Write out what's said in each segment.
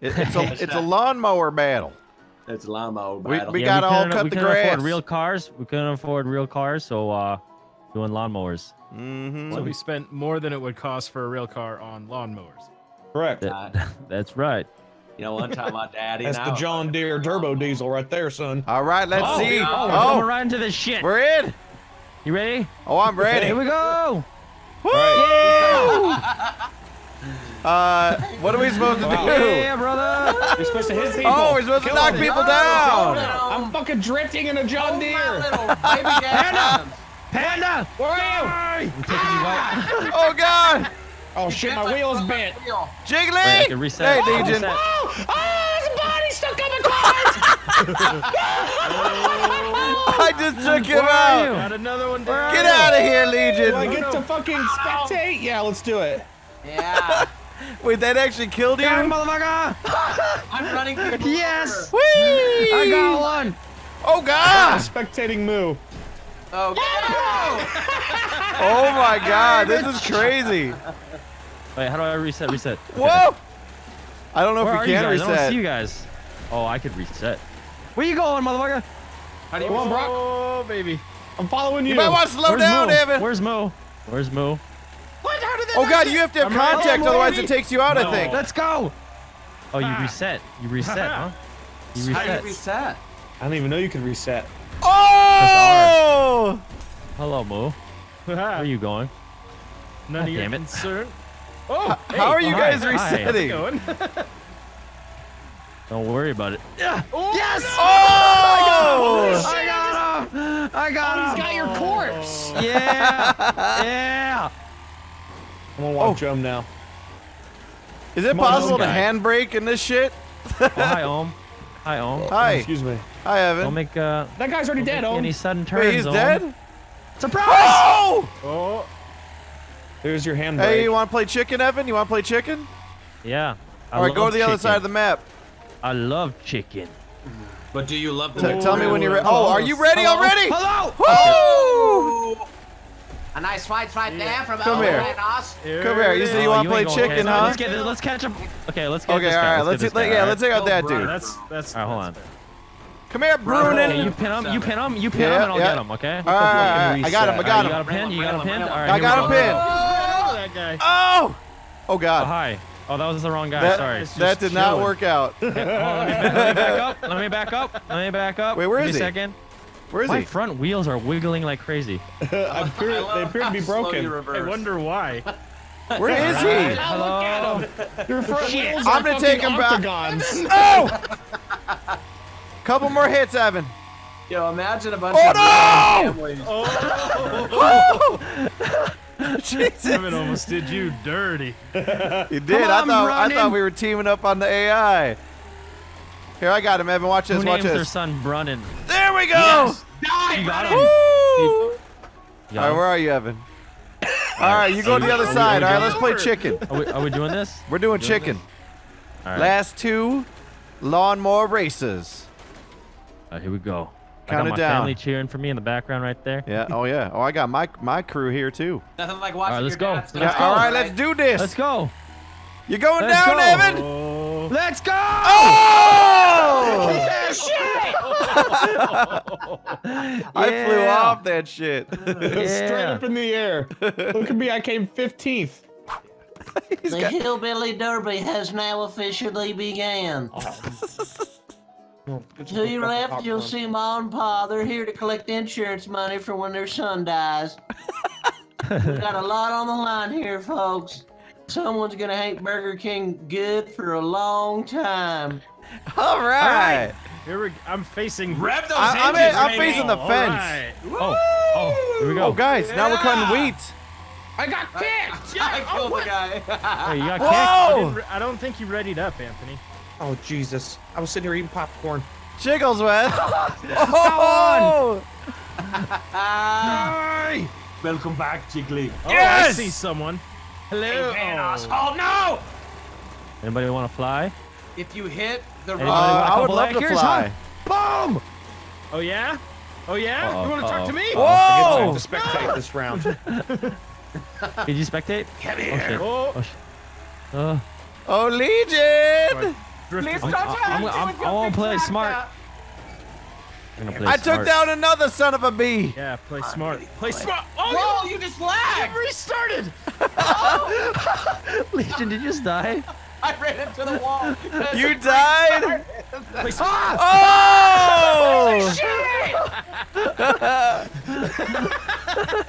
It, it's a it's a lawnmower battle. It's a lawnmower We- battle. we- gotta all cut we the couldn't afford grass. real cars. We couldn't afford real cars, so uh, doing lawnmowers. Mm-hmm. So we spent more than it would cost for a real car on lawnmowers. Correct. Uh, That's right. you know, one time my daddy. That's and the John Deere turbo diesel right there, son. All right, let's oh, see. Oh, we're Oh, going right into this shit. we're in. You ready? Oh, I'm ready. Here we go. Woo! Uh, what are we supposed to do? Yeah, brother. You're supposed to hit people. Oh, we're supposed to Kill knock them. people Oh, down. no. I'm fucking drifting in a John Oh, Deere. Panda! Panda. Where are you? I'm taking you out. Oh God, you? Oh shit, my wheel's bent. Jiggly! Wait, I can reset. Hey, Legion. reset. Oh, oh, there's a body stuck on the car. I just took him Where out. Got another one down. Get out of here, Do I get to fucking spectate? Yeah, let's do it. Yeah. Wait, that actually killed you? Got him, motherfucker. I'm running through. Yes. Whee! I got one. Oh God! Spectating moo. Oh, Oh my God! This is crazy. Wait, how do I reset? Reset. Okay. Whoa! I don't know Where if we you you can guys? I don't reset. see you guys. Oh, I could reset. Where you going, motherfucker? How do you Come on, Brock. Oh, baby. I'm following you. You might want to slow Where's down, Moo? Evan. Where's Mo? Where's Moo? What? How did that? Oh God, you have to have I'm contact, I'm otherwise it takes you out. I think. Let's go. Oh, you Ah. reset. You reset, huh? You How do you reset. reset? I didn't even know you could reset. Oh! Hello, Moo. Where are you going? None God of your damn it. concern. Oh, hey, How are you oh, guys hi. Hi. Resetting? going? Don't worry about it. Yeah. yes! Oh! I got him. I got He's him. He's got your corpse. Yeah. Yeah. I'm gonna watch him now. Is it Come on, possible to guy. handbrake in this shit? Oh, hi, Ohm. Hi, Ohm. Hi. Excuse me. Hi, Don't Evan. make uh. That guy's already dead, make oh. Any sudden turns. Wait, he's Ohm. dead? Surprise! Oh! Oh, There's your handbrake. Hey, you want to play chicken, Evan? You want to play chicken? Yeah. I All right, go to the other side of the map. I love chicken. But do you love the? T- tell me when you're ready. Oh, are you ready Hello? already? Hello. Woo! A nice fight right there from Come here. us. here Come here. You is. say you Oh, want to play chicken, huh? Let's get this. Let's catch him. Okay, let's get Okay, this all guy. right. Let's, Let's get this guy, Yeah, all let's right? check out that dude. That's that's. All right, hold on. Come here, Okay, you pin him. You pin him. You pin Yeah, him, and I'll yeah. get him. Okay. All right, all right, I got him. I got him. you got him. him pinned. You got him pinned. All right. I got we him pinned. Oh, that guy. Oh! Oh Oh, God. hi. Oh, that was the wrong guy. That, Sorry. That just did not work out. Okay, hold on, let, me, let me back up. Let me back up. Let me back up. Wait, where Give is me he? a second. Where is My he? front wheels are wiggling like crazy. I appear, they appear to be broken. I wonder why. Where is Oh, he? Hello. Your front wheels I'm gonna take fucking him back. octagons. Oh! Couple more hits, Evan. Yo, imagine a bunch Oh, of no! families. Oh, Jesus. Evan almost did you dirty. You did. Come I thought I thought we were teaming up on the AI. Here, I got him, Evan. Watch Who this. Watch names their son Brunnin? There we go. Yes. You got him. Woo! You All got right, him? where are you, Evan? All right, you go to the other side. All are we right, let's play chicken. Are we, are we doing this? We're doing chicken. All right. Last two lawnmower races. All right, here we go. I Count got it my down. family cheering for me in the background right there. Yeah. Oh yeah. Oh, I got my my crew here too. Nothing like watching All right, let's your go. dad Let's Yeah, go. all right, let's do this. Let's go. You're going Let's down, go. Evan? Let's go. Oh! Yeah, shit. I flew off that shit. Straight up in the air. Look at me, I came 15th. He's The got- Hillbilly Derby has now officially began. To oh. your left, you'll see Mom and Pa. They're here to collect insurance money for when their son dies. we got a lot on the line here, folks. Someone's gonna hate Burger King good for a long time. All right. Here we. I'm facing. Rev those I- I'm engines, in- I'm baby. facing the All fence. right. Oh, oh, here we go. Oh, guys, now we're cutting Yeah. wheat. I got kicked! Yeah, I oh, killed the guy. Hey, you got I, Whoa! didn't re- I don't think you readied up, Anthony. Oh, Jesus. I was sitting here eating popcorn. Jigglesworth. oh! Hi. Welcome back, Jiggly. Oh, Yes! I see someone. Hello. Thanos. Oh no! Anybody want to fly? If you hit the Anybody Uh, wrong, want a I would love to acres, fly. Boom! Oh yeah. Oh yeah. Uh-oh, you want to talk uh-oh. to me? Whoa! I guess I have to spectate this round. Did you spectate? come Oh here. shit. Oh, Oh shit. Uh, Oh, Legion! Please I'm, don't I'm, tell I'm, him I'm, to I want to play tractor. smart. I'm play I took smart. down another son of a bee. Yeah, play smart. Play smart. Oh, Whoa, you just lagged. you restarted. Legion, did you just die? I ran into the wall. You died? Play smart. Oh!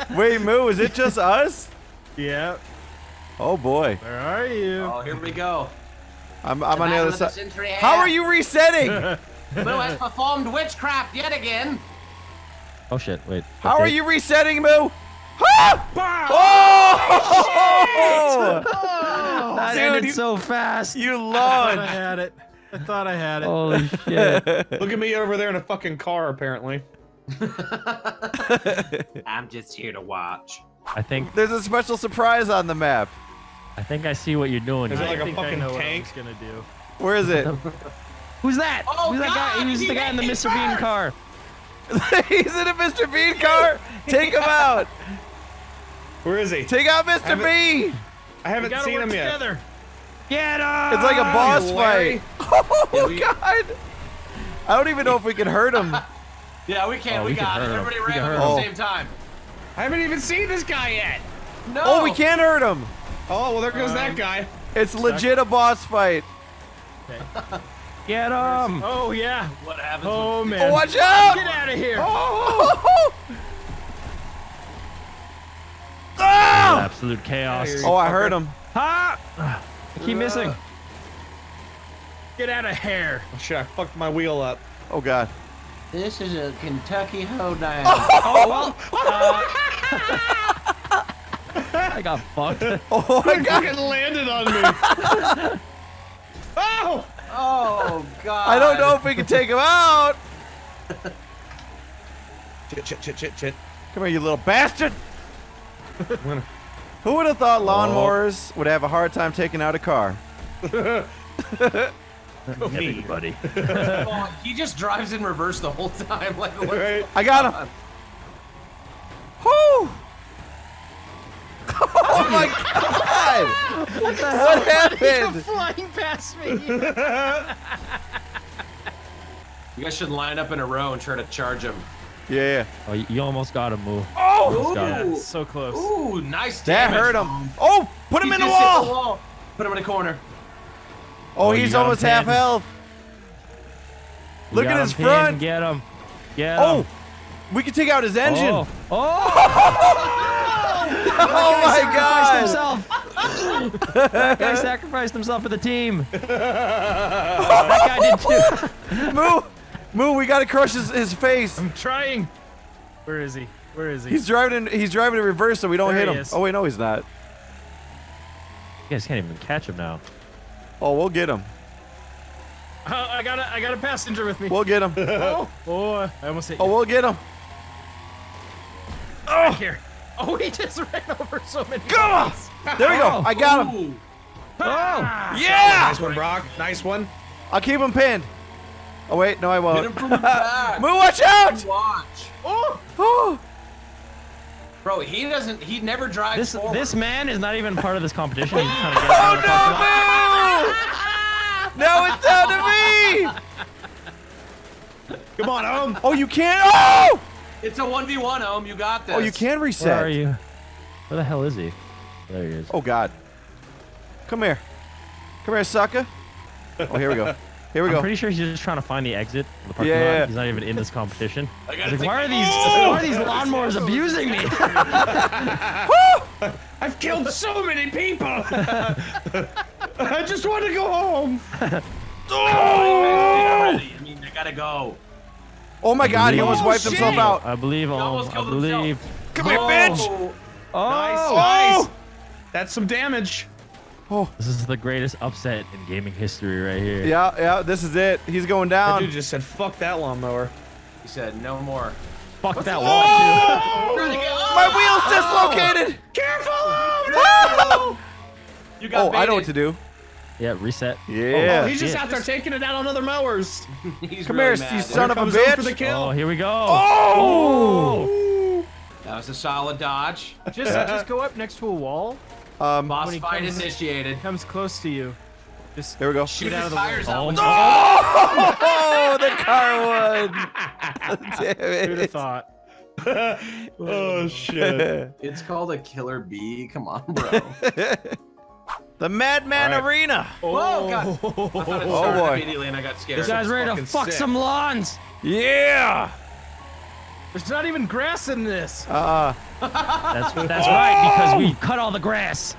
Wait, Moo, is it just us? Yeah. Oh boy. Where are you? Oh, here we go. I'm, I'm on the Battle other of the side. How are you resetting? Moo has performed witchcraft yet again. Oh shit! Wait. How are you resetting, Moo? Ah! Oh! That Dude, ended you- so fast. You I thought I had it. I thought I had it. Holy shit! Look at me over there in a fucking car, apparently. I'm just here to watch. I think There's a special surprise on the map. I think I see what you're doing. Is it like I a fucking I tank? what gonna do. Where is it? Who's that? Oh, Who's that guy? God, Who's the guy in the Mr. Bean car? He's in a Mr. Bean car. Take him out. Where is he? Take out Mr. Haven't- Bean. I We haven't seen work him yet. Get him! It's like a boss Larry. fight. Oh we- god. I don't even know if we can hurt him. Yeah, we can. Oh, we, we can got it. hurt him. Everybody We ran can hurt at him. the same time. I haven't even seen this guy yet. No. Oh, we can't hurt him. Oh, well, there goes Um, that guy. It's legit a boss fight. Get him! Oh yeah. What happens? Oh man! Oh, man. watch out! Get out of here. Oh! Ah! Absolute chaos. Oh, I heard him. Ha! I keep missing. Get out of here. Oh, shit, I fucked my wheel up. Oh god. This is a Kentucky hoedown. Oh well. I got fucked. Oh my god. Fucking landed on me. oh! Oh God. I don't know if we can take him out. Chit, chit, chit, chit, chit. Come here, you little bastard. Gonna- Who would have thought lawnmowers would have a hard time taking out a car? Everybody. Oh, he just drives in reverse the whole time. Like what? Right? I got him. Whoo! Oh my god! What the hell happened? Flying past me. You guys should line up in a row and try to charge him. Yeah. Oh, you you almost got him, Moo. Oh! Almost got him. So close. Ooh, nice That hurt him. Um, oh! Put him He in the just hit wall! Put him in a corner. Oh, Oh, you he's got him almost half pinned. health. You Look at his pinned. front. Get him. Get oh, him. Oh! We can take out his engine. Oh, oh Oh my god! himself. that guy sacrificed himself for the team. that guy did too. Moo! Moo, we gotta crush his, his face. I'm trying. Where is he? Where is he? He's driving in he's driving in reverse so we don't There hit he him. is. Oh wait, no he's not. You guys can't even catch him now. Oh, we'll get him. Oh, I got a, I got a passenger with me. We'll get him. oh, oh, I almost hit oh, you. Oh, we'll get him. Oh, here. Oh, he just ran over so many. Come on! guys. There we go. I got him. Ooh. Oh! Ah. Yeah! Nice one, Brock. Nice one. I'll keep him pinned. Oh wait, no I won't. him from the back. Moo, watch out! Watch. Oh, Oh, Bro, he doesn't. He never drives This forward. this man is not even part of this competition. He's trying to get oh of the parking lot. no, Moo! now it's down to me! Come on, home. Oh, you can't. Oh! It's a one v one, Ohm. You got this. Oh, you can reset. Where reset. are you? Where the hell is he? There he is. Oh God. Come here. Come here, sucker. Oh, here we go. Here we I'm go. pretty sure he's just trying to find the exit. The parking Yeah, lot. yeah. He's not even in this competition. I like, why are these Oh! why are these lawnmowers abusing me? I've killed so many people. I just want to go home. Already. I mean, I gotta go. Oh my God, he almost Oh, wiped himself out. I believe. Oh, almost I killed himself. believe. Come here, Oh. bitch. Oh, Nice, Oh, nice. Oh. That's some damage. Oh. this is the greatest upset in gaming history right here. Yeah, yeah, this is it. He's going down. That down. dude just said, "Fuck that lawnmower." he said no more. Fuck that wall. too. Oh! My wheel's dislocated. Oh! Careful! You got Oh, I know what to do. Yeah, reset. Yeah. Oh, he's just shit. out there taking it out on other mowers. He's Come really here, mad. you son of a Comes for bitch. the kill. Oh, here we go. Oh! oh! That was a solid dodge. just just go up next to a wall. Um, Boss When he fight comes- initiated. Comes close to you. Just Here we go. Shoot out of the way. tires out. Oh, no. Oh, the car won. Damn who'd have thought? oh shit. It's called a killer bee. Come on, bro. The Madman All right. Arena. Whoa, God. I thought it Oh, boy. immediately and I got scared. You guys ready to fuck sick. some lawns? Yeah. There's not even grass in this. Uh, That's that's right, because we cut all the grass.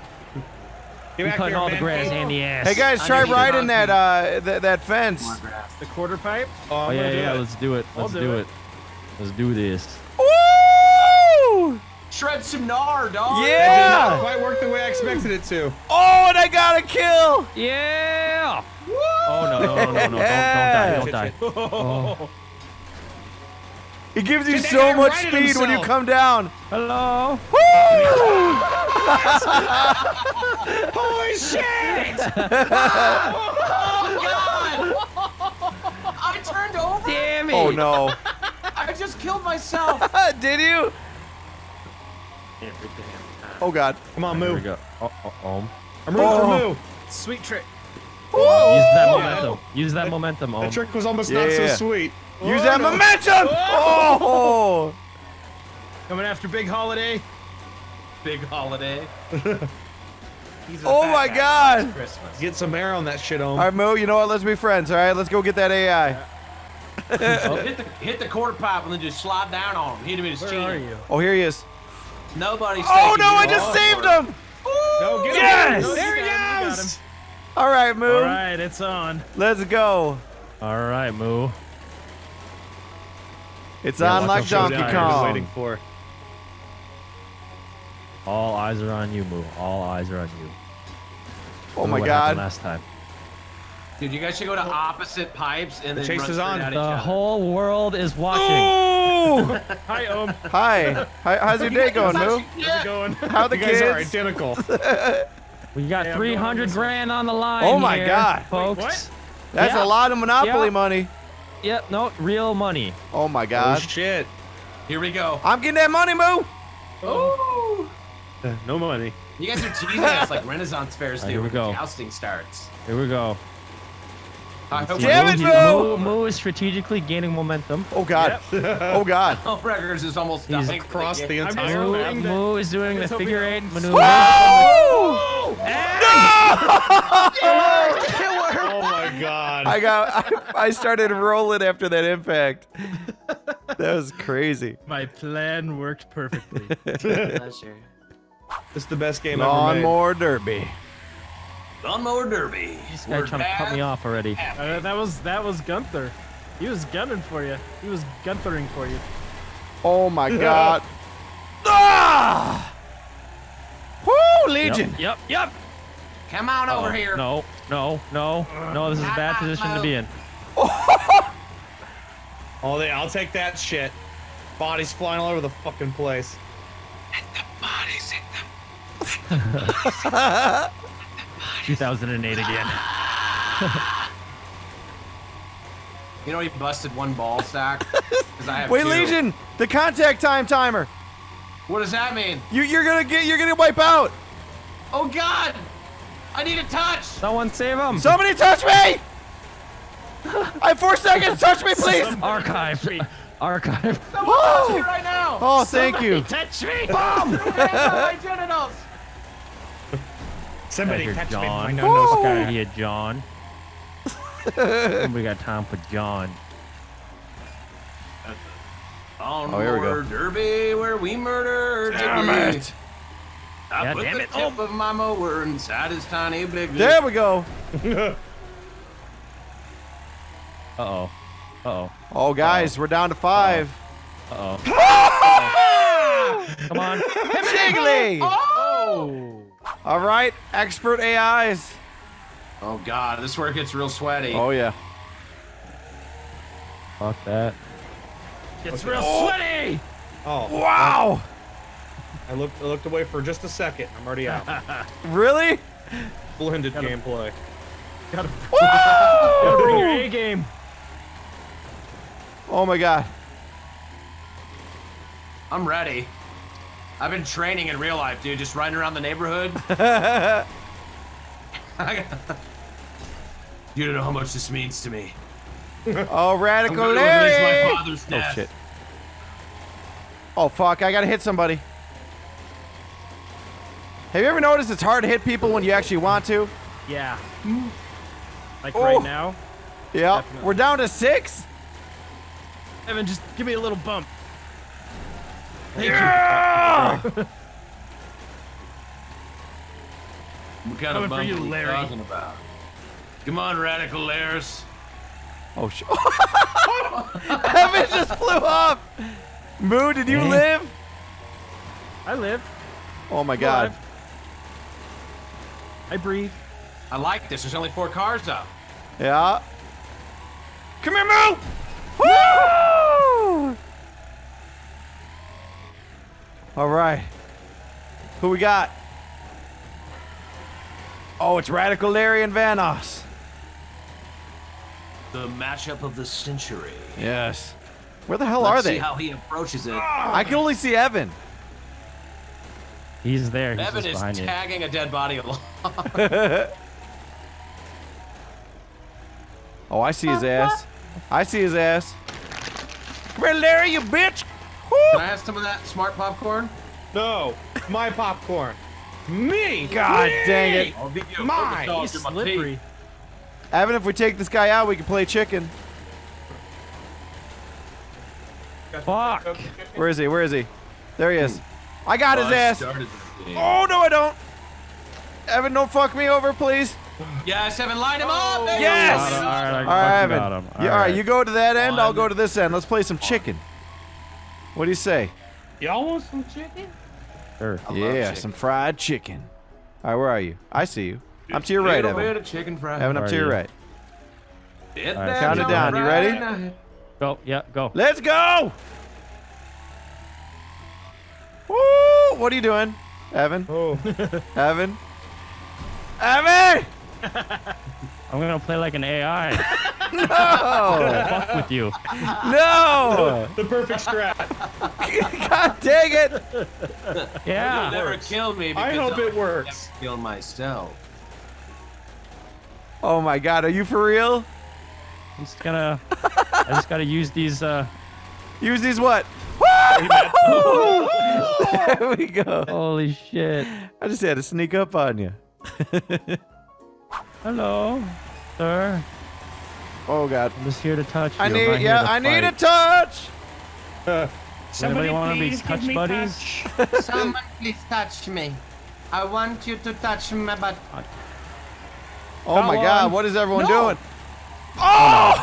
Get We cut here, all the man. grass and the ass. hey guys, try riding that uh th- that fence. Grass. The quarter pipe. Oh, Oh yeah, yeah. it. Let's do it. I'll Let's do do it. it. Let's do this. Woo! Shred some gnar, dog. That did not quite work the way I expected it to. Oh, and I got a kill. Yeah. Oh no no no no no! Yeah. Don't, don't die! Don't die! Oh. It gives you so much right speed when you come down. Hello. Woo! Holy shit! Oh, God. I turned over. Damn it! Oh no. I just killed myself. Did you? Oh god. Come on, There we move. go. Oh, oh, oh. I'm rooting Oh. for move. Sweet trick. Use that momentum. Use that momentum. That Ohm. Um. trick was almost not so Yeah. sweet. Use Oh, that no. momentum. Oh. Coming after Big Holiday. Big holiday. He's Oh my guy. God. Christmas. Get some air on that shit, Ohm. All right, Mo. You know what? Let's be friends. All right. Let's go get that AI. Oh, hit the hit the quarter pipe and then just slide down on him. Hit him in his Where chin. are you? Oh, here he is. Nobody's. Oh taking no! you I just off. saved him. No, get Yes! him. There he You goes. All right, Moo. All right, it's on. Let's go. All right, Moo. It's Yeah, on like out for Donkey the I've been Kong. waiting for. All eyes are on you, Moo. All eyes are on you. Oh Look my God. Last time. Dude, you guys should go to opposite pipes and The then chase run is on. at The whole world is watching. Hi, Ohm. Hi. Hi. How's your day going, Moo? How's it going? How the You guys are identical. We got Yeah, 300 grand on the line. Oh my here, God. folks. what? That's Yeah. a lot of Monopoly Yeah. money. Yep, no, real money. Oh my oh, god. oh shit. Here we go. I'm getting that money, Moo. Ooh. No money. You guys are teasing us like Renaissance fairs All do right, here we when go. jousting starts. Here we go. Oh, I hope Damn it, Moo, Moo! Moo, Moo is strategically gaining momentum. Oh God. Oh God. Oh, Records is almost He's dying. Across the I'm just entire Moo, map. hoping Moo is doing the Let's hope he figure eight owns- maneuver. Woo! Oh my god. I got. I, I started rolling after that impact. That was crazy. My plan worked perfectly. Pleasure. This is the best game ever made. Lawnmower Derby. Lawnmower Derby. This guy trying to cut me off already. Uh, that was that was Gunther. He was gunning for you. He was Gunthering for you. Oh my God. ah! Woo, Legion. Yep, yep, yep. Come on over Oh, here. No, no, no, no. This is a bad position to be in. Oh, they, I'll take that shit. Bodies flying all over the fucking place. 2008 again. You know he busted one ball stack? Because I have Wait, two. Legion. The contact time timer. What does that mean? You, you're gonna get. You're gonna wipe out. Oh God! I need a touch. Someone save him. Somebody touch me. I have four seconds. Touch me, please. Archive. Archive. Someone oh! touch me right now. Oh, thank you. Touch me, bomb. My genitals. Somebody Here, catch me. John. I know Fuck no out of here, John. we got time for John. On Oh, here we go. Derby, where we murder Damn it. I God put damn the it. tip of my mower inside his tiny big. There we go. Uh oh. Uh oh. Oh, guys, we're down to five. Uh oh. Come on. Jiggly. Oh! All right, expert AIs. Oh God, this is where it gets real sweaty. Oh yeah. Fuck that. It's real sweaty! Oh, Wow. I looked I looked away for just a second. I'm already out. Really? Blended gameplay. Gotta, Woo! gotta bring your A game. Oh my god. I'm ready. I've been training in real life, dude. Just riding around the neighborhood. You don't know how much this means to me. Oh, I'm Radical going my Larry! father's Oh, shit. Oh, fuck. I gotta hit somebody. Have you ever noticed it's hard to hit people when you actually want to? Yeah. Like Oh. right now. Yeah. Definitely. We're down to six? Evan, just give me a little bump. Thank you. What kind Coming of bump you, are you Larry. talking about? Come on, Radical Lairs. Oh, shit. Evan just flew up. Moo, did you live? I live. Oh, my God. Alive. I breathe. I like this. There's only four cars up. Yeah. Come here, Moo! Woo! All right. Who we got? Oh, it's Radical Larry and Vanoss. The matchup of the century. Yes. Where the hell Let's are see they? how he approaches it. I can only see Evan. He's there. He's Evan just is behind you. tagging a dead body along. Oh, I see his ass. I see his ass. Come here, Larry, you bitch! Woo! Can I have some of that smart popcorn? No, my popcorn. Me. God dang it. I'll give you Mine. He's slippery. Evan, if we take this guy out, we can play chicken. Fuck. Where is he? Where is he? There he is. I got his Oh, I ass. started this game. Oh, no, I don't. Evan, don't fuck me over, please. Yes, Evan, line him up. There Yes! go. All right, I All right, Evan. got him. You- all right, you go to that end, I'll go to this end. Let's play some chicken. What do you say? Y'all want some chicken? Sure. yeah, chicken. some fried chicken. All right, where are you? I see you. I'm to your right, Little bit Evan. chicken fry. Evan, I'm Where to your you? right. Hit All right, that count it on down. You ready? Go. Yeah, go. Let's go! Woo! What are you doing? Evan? Oh, Evan? Evan! I'm gonna play like an AI. No! Fuck with you. No! the perfect strat. God dang it! You'll Yeah. never kill me I hope it I'll works. never Kill myself. Oh my god, are you for real? I'm just gonna. I just gotta use these. Uh. Use these what? Woo! there we go. Holy shit. I just had to sneak up on you. Hello, sir. Oh god. I'm just here to touch you. I I'm need yeah, to I need a fight. touch! Anybody wanna be please touch me buddies? touch. Someone please touch me. I want you to touch my butt. Oh my Go god, what is everyone No. doing? Oh!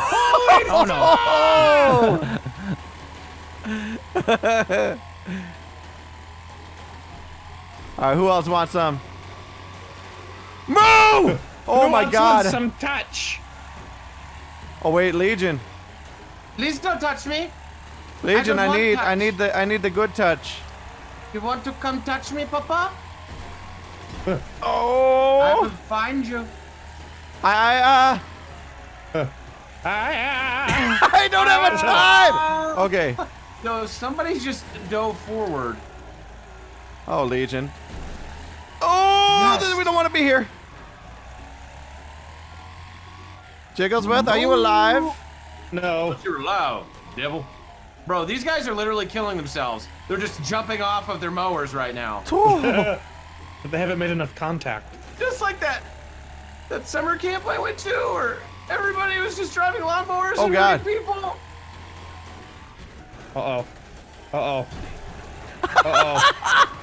No. Oh no. Oh! oh Alright, who else wants some? Moo! Oh Who my wants god. Some touch. Oh wait, Legion. Please don't touch me. Legion, don't I, want need I need the I need the good touch. You want to come touch me, Papa? Oh! I will find you. I I uh Ah, I don't have a time. Okay. No, somebody just dove forward. Oh, Legion. Oh, Yes. we don't want to be here. Jigglesmith, are you alive? no. You're loud, devil. Bro, these guys are literally killing themselves. They're just jumping off of their mowers right now. Oh, They haven't made enough contact. Just like that that summer camp I went to where everybody was just driving lawnmowers Oh, and God. hurting people. Uh oh. Uh oh. Uh oh.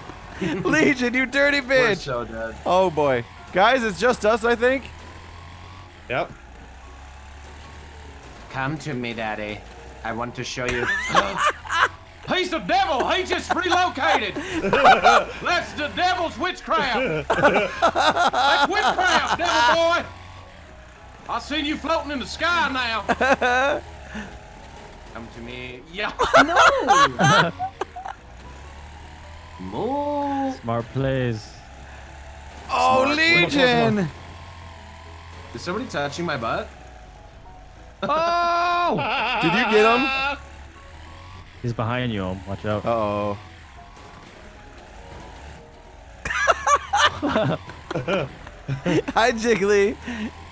Legion, you dirty We're bitch. so dead. Oh boy. Guys, it's just us, I think. Yep. Come to me, Daddy. I want to show you. He's the devil. He just relocated. That's the devil's witchcraft. That's witchcraft, devil boy. I seen you floating in the sky now. Come to me. Yeah. Moo. Smart plays. Oh, Smart. Legion. Is somebody touching my butt? Oh! Did you get him? He's behind you. Ohm. Watch out. Uh-oh. Hi, Jiggly.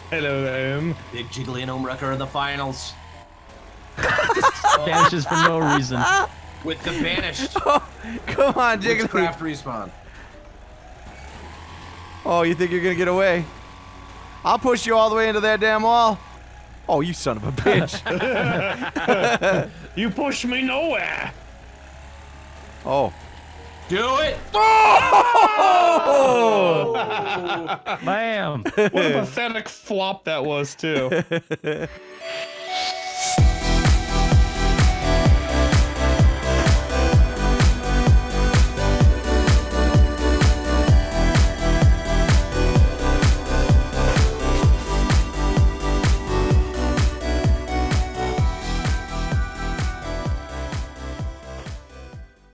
Hello there. Em. Big Jiggly and wrecker in the finals. Vanishes for no reason. With the banished oh, Come on, Jiggly. witchcraft respawn. Oh, you think you're gonna get away? I'll push you all the way into that damn wall. Oh, you son of a bitch. You push me nowhere. oh. Do it! Oh! Bam. What a pathetic flop that was, too.